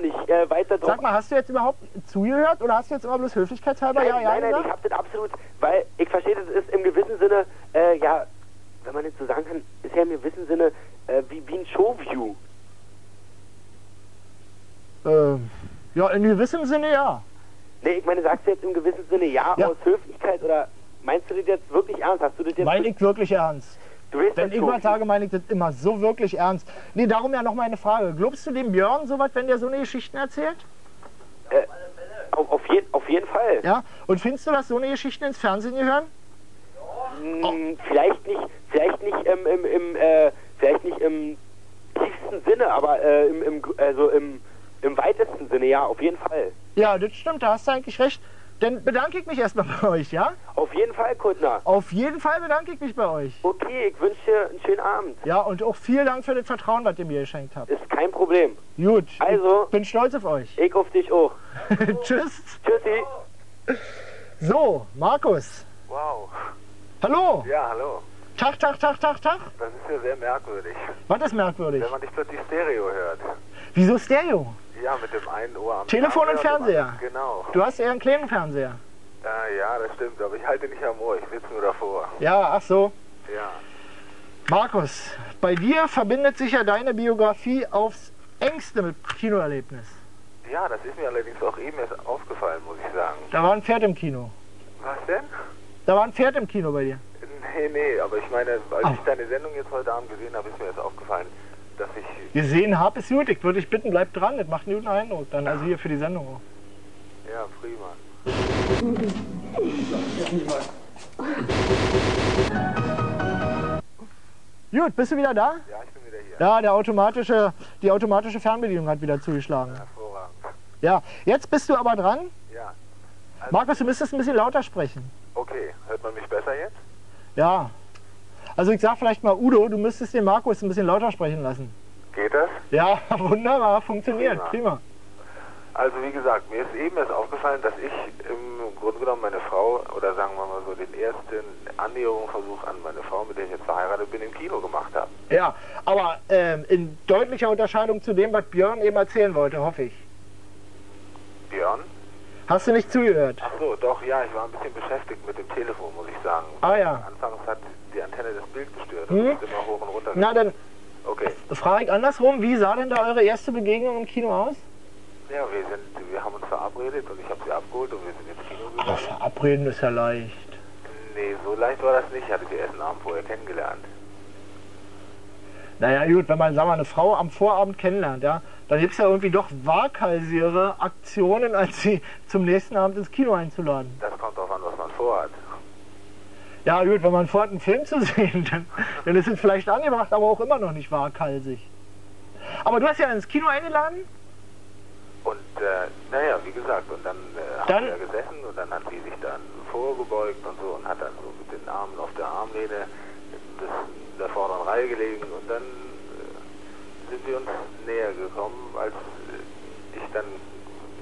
nicht äh, weiter drauf. Sag mal, hast du jetzt überhaupt zugehört oder hast du jetzt immer bloß höflichkeitshalber nein, ja, ja nein, nein, ich habe das absolut, weil ich verstehe, das ist im gewissen Sinne, äh, ja, wenn man jetzt so sagen kann, ist ja im gewissen Sinne äh, wie, wie ein Showview. Ähm, ja, in gewissem Sinne ja. Nee, ich meine, sagst du jetzt im gewissen Sinne ja, Ja. aus Höflichkeit oder meinst du das jetzt wirklich ernst? Hast du das jetzt... Meine ich wirklich ernst. Wenn ich mal sage, meine ich das immer so wirklich ernst. Nee, darum ja noch mal eine Frage. Glaubst du dem Björn sowas, wenn der so eine Geschichten erzählt? Auf, auf, je, auf jeden Fall. Ja? Und findest du, dass so eine Geschichten ins Fernsehen gehören? Hm, Vielleicht nicht, vielleicht nicht im, im, im äh, vielleicht nicht im tiefsten Sinne, aber äh, im, im, also im, im weitesten Sinne, ja, auf jeden Fall. Ja, das stimmt, da hast du eigentlich recht. Dann bedanke ich mich erstmal bei euch, ja? Auf jeden Fall, Kuttner. Auf jeden Fall bedanke ich mich bei euch. Okay, ich wünsche dir einen schönen Abend. Ja, und auch vielen Dank für das Vertrauen, was ihr mir geschenkt habt. Ist kein Problem. Gut, Also- ich bin stolz auf euch. Ich auf dich auch. Tschüss. Tschüssi. So, Markus. Wow. Hallo. Ja, hallo. Tag, Tag, Tag, Tag, Tag. Das ist ja sehr merkwürdig, Was ist merkwürdig? wenn man dich plötzlich Stereo hört. Wieso Stereo? Ja, mit dem einen Ohr am Telefon und Fernseher Fernseher. und dem anderen- Genau. Du hast eher einen kleinen Fernseher. Ja, ja, das stimmt, aber ich halte nicht am Ohr, ich sitze nur davor. Ja, ach so. Ja. Markus, bei dir verbindet sich ja deine Biografie aufs engste mit Kinoerlebnis. Ja, das ist mir allerdings auch eben erst aufgefallen, muss ich sagen. Da war ein Pferd im Kino. Was denn? Da war ein Pferd im Kino bei dir. Nee, nee, aber ich meine, als Oh. ich deine Sendung jetzt heute Abend gesehen habe, ist mir erst aufgefallen, dass ich... Gesehen hab, ist gut. Ich würde dich bitten, bleib dran. Das macht einen guten Eindruck. Dann also hier für die Sendung auch. Ja, prima. Gut, bist du wieder da? Ja, ich bin wieder hier. Ja, der automatische, die automatische Fernbedienung hat wieder zugeschlagen. Hervorragend. Ja, jetzt bist du aber dran. Ja, Markus, du müsstest ein bisschen lauter sprechen. okay. Hört man mich besser jetzt? Ja. Also ich sag vielleicht mal Udo, du müsstest den Markus ein bisschen lauter sprechen lassen. Geht das? Ja, wunderbar, funktioniert. Prima. Prima. Also wie gesagt, mir ist eben erst aufgefallen, dass ich im Grunde genommen meine Frau, oder sagen wir mal so, den ersten Annäherungsversuch an meine Frau, mit der ich jetzt verheiratet bin, im Kino gemacht habe. Ja, aber ähm, in deutlicher Unterscheidung zu dem, was Björn eben erzählen wollte, hoffe ich. Hast du nicht zugehört? Ach so, doch, ja, ich war ein bisschen beschäftigt mit dem Telefon, muss ich sagen. Ah, ja. Anfangs hat die Antenne das Bild gestört Hm? und ist immer hoch und runter. Na, dann Okay. frage ich andersrum, wie sah denn da eure erste Begegnung im Kino aus? Ja, wir sind, wir haben uns verabredet und ich habe sie abgeholt und wir sind ins Kino Aber gegangen. verabreden ist ja leicht. Nee, so leicht war das nicht. Ich hatte sie erst einen Abend vorher kennengelernt. Naja gut, wenn man sagen wir, eine Frau am Vorabend kennenlernt, ja, dann gibt es ja irgendwie doch waghalsigere Aktionen, als sie zum nächsten Abend ins Kino einzuladen. Das kommt darauf an, was man vorhat. Ja gut, wenn man vorhat, einen Film zu sehen, dann, dann ist es vielleicht angebracht, aber auch immer noch nicht waghalsig. Aber du hast ja ins Kino eingeladen? Und äh, naja, wie gesagt, und dann, äh, haben Dann- wir gesessen und dann hat sie sich dann vorgebeugt und so und hat dann so mit den Armen auf der Armlehne des, der vorderen Reihe gelegen und dann wir uns näher gekommen, als ich dann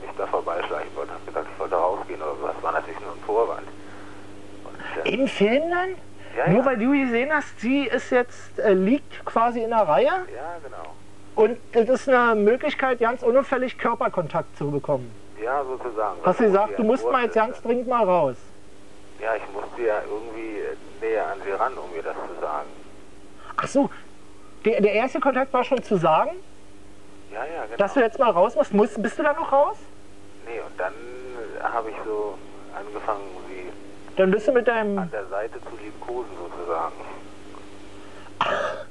mich da vorbeischleichen wollte. Hab gedacht, ich wollte rausgehen oder so. Das war natürlich nur ein Vorwand. Und, äh, Im Film dann? ja, Nur ja, weil du gesehen hast, sie ist jetzt, äh, liegt quasi in der Reihe ja, genau. und es ist eine Möglichkeit, ganz unauffällig Körperkontakt zu bekommen. Ja, sozusagen. Hast du gesagt, sie du musst mal jetzt ganz dringend mal raus. Ja, ich musste ja irgendwie äh, näher an sie ran, um mir das zu sagen. Ach so, der, der erste Kontakt war schon zu sagen, Ja, ja, genau. dass du jetzt mal raus musst. musst bist du da noch raus? Nee, und dann äh, habe ich so angefangen, sie Dann bist du mit deinem... an der Seite zu liebkosen sozusagen.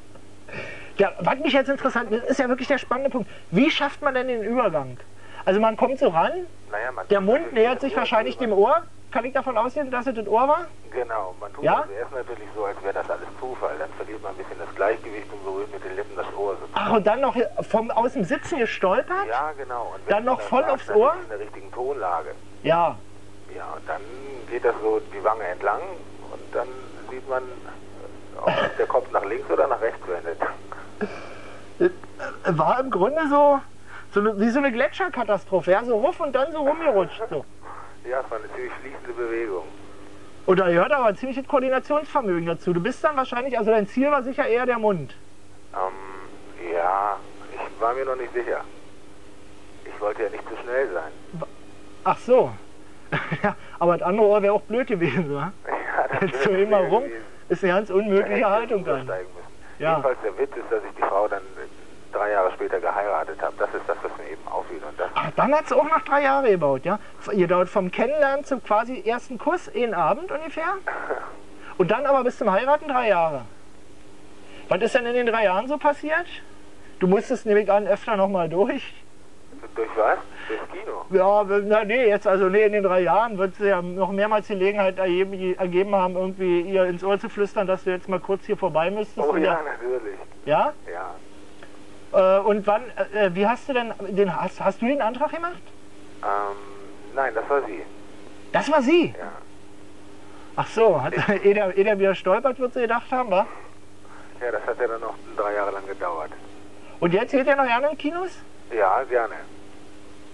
Ja, was mich jetzt interessant ist, ist ja wirklich der spannende Punkt. Wie schafft man denn den Übergang? Also man kommt so ran, Naja, der Mund nähert sich wahrscheinlich dem Ohr. Kann ich davon ausgehen, dass es das Ohr war? Genau, man tut Ja? erst natürlich so, als wäre das alles Zufall. Dann verliert man ein bisschen das Gleichgewicht und berührt mit den Lippen das Ohr. sozusagen. Ach, und dann noch vom, aus dem Sitzen gestolpert? Ja, genau. Dann noch voll sagt, aufs Ohr? In der richtigen Tonlage. Ja. Ja, und dann geht das so die Wange entlang und dann sieht man, ob sich der Kopf nach links oder nach rechts wendet. Äh, War im Grunde so, so eine, wie so eine Gletscherkatastrophe. Ja, so ruff und dann so rumgerutscht. So. Ja, es war eine ziemlich fließende Bewegung. Und da gehört aber ein ziemliches Koordinationsvermögen dazu. Du bist dann wahrscheinlich, also dein Ziel war sicher eher der Mund. Ähm, ja, ich war mir noch nicht sicher. Ich wollte ja nicht zu schnell sein. Ach so. ja, aber das andere Ohr wäre auch blöd gewesen, wa? Ja, das Jetzt so immer rum. gewesen. Ist eine ganz unmögliche ich Haltung dann. Ja. Jedenfalls der Witz ist, dass ich die Frau dann drei Jahre später geheiratet habe. Das ist das, was mir eben auffiel. Und das, Ach, dann hat sie auch noch drei Jahre gebaut, ja? Ihr dauert vom Kennenlernen zum quasi ersten Kuss einen Abend ungefähr? Und dann aber bis zum Heiraten drei Jahre. Was ist denn in den drei Jahren so passiert? Du musstest nämlich an öfter nochmal durch. durch was? Durchs Kino. Ja, na, nee, jetzt also nee, in den drei Jahren wird sie ja noch mehrmals die Gelegenheit ergeben, ergeben haben, irgendwie ihr ins Ohr zu flüstern, dass du jetzt mal kurz hier vorbei müsstest. Oh ja, natürlich. ja? Ja. Äh, und wann, äh, wie hast du denn, den, hast, hast du den Antrag gemacht? Ähm, nein, das war sie. Das war sie. Ja. Ach so, hat, ehe, der, ehe der wieder stolpert, wird sie gedacht haben, wa? Ja, das hat ja dann noch drei Jahre lang gedauert. Und jetzt geht er noch gerne in Kinos? Ja, gerne.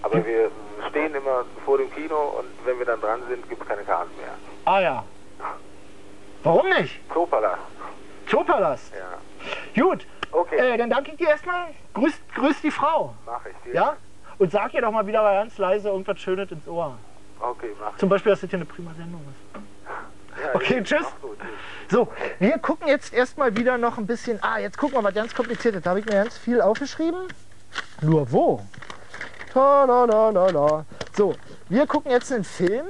Aber wir stehen immer vor dem Kino und wenn wir dann dran sind, gibt es keine Karten mehr. Ah ja. Warum nicht? Zoopalast. Zoopalast. Ja. Gut, Okay, äh, dann danke ich dir erstmal. Grüß, grüß die Frau. mach ich dir. Ja? Und sag ihr doch mal wieder ganz leise irgendwas Schönes ins Ohr. Okay, mach. Zum Beispiel, dass das hier eine prima Sendung ist. Ja, Okay, tschüss. gut, tschüss. So, wir gucken jetzt erstmal wieder noch ein bisschen. Ah, jetzt gucken wir mal ganz kompliziert. Da habe ich mir ganz viel aufgeschrieben. Nur wo? Ta -la -la -la -la. So, wir gucken jetzt einen Film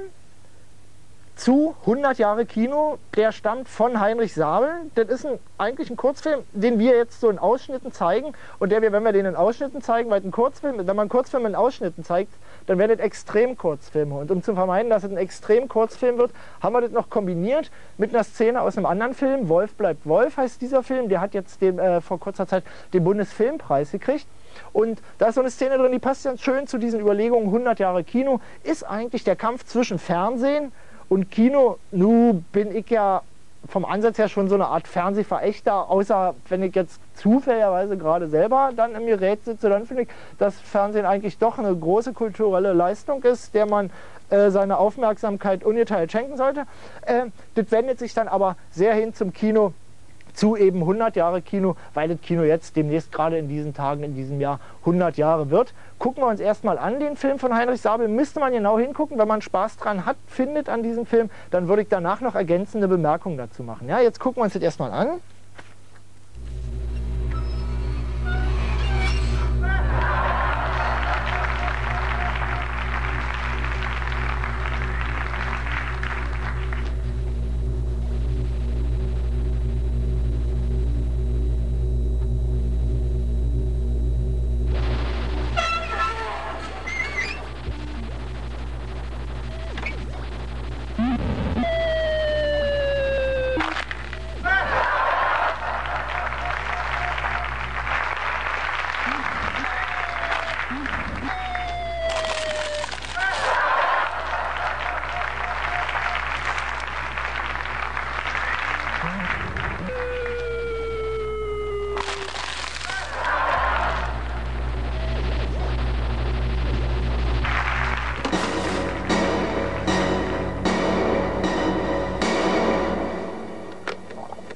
zu 100 Jahre Kino. Der stammt von Heinrich Sabel. Das ist ein, eigentlich ein Kurzfilm, den wir jetzt so in Ausschnitten zeigen. Und der wir, wenn wir den in Ausschnitten zeigen, weil ein Kurzfilm, wenn man einen Kurzfilm in Ausschnitten zeigt, dann werden das extrem Kurzfilme. Und um zu vermeiden, dass es ein extrem Kurzfilm wird, haben wir das noch kombiniert mit einer Szene aus einem anderen Film. Wolf bleibt Wolf heißt dieser Film. Der hat jetzt den, äh, vor kurzer Zeit den Bundesfilmpreis gekriegt. Und da ist so eine Szene drin, die passt ganz schön zu diesen Überlegungen 100 Jahre Kino. Ist eigentlich der Kampf zwischen Fernsehen und Kino. Nu bin ich ja vom Ansatz her schon so eine Art Fernsehverächter, außer wenn ich jetzt zufälligerweise gerade selber dann im Gerät sitze, dann finde ich, dass Fernsehen eigentlich doch eine große kulturelle Leistung ist, der man äh, seine Aufmerksamkeit ungeteilt schenken sollte. Äh, das wendet sich dann aber sehr hin zum Kino, zu eben 100 Jahre Kino, weil das Kino jetzt demnächst gerade in diesen Tagen, in diesem Jahr 100 Jahre wird. Gucken wir uns erstmal an, den Film von Heinrich Sabel. Müsste man genau hingucken, wenn man Spaß dran hat, findet an diesem Film, dann würde ich danach noch ergänzende Bemerkungen dazu machen. Ja, jetzt gucken wir uns das erstmal an.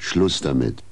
Schluss damit.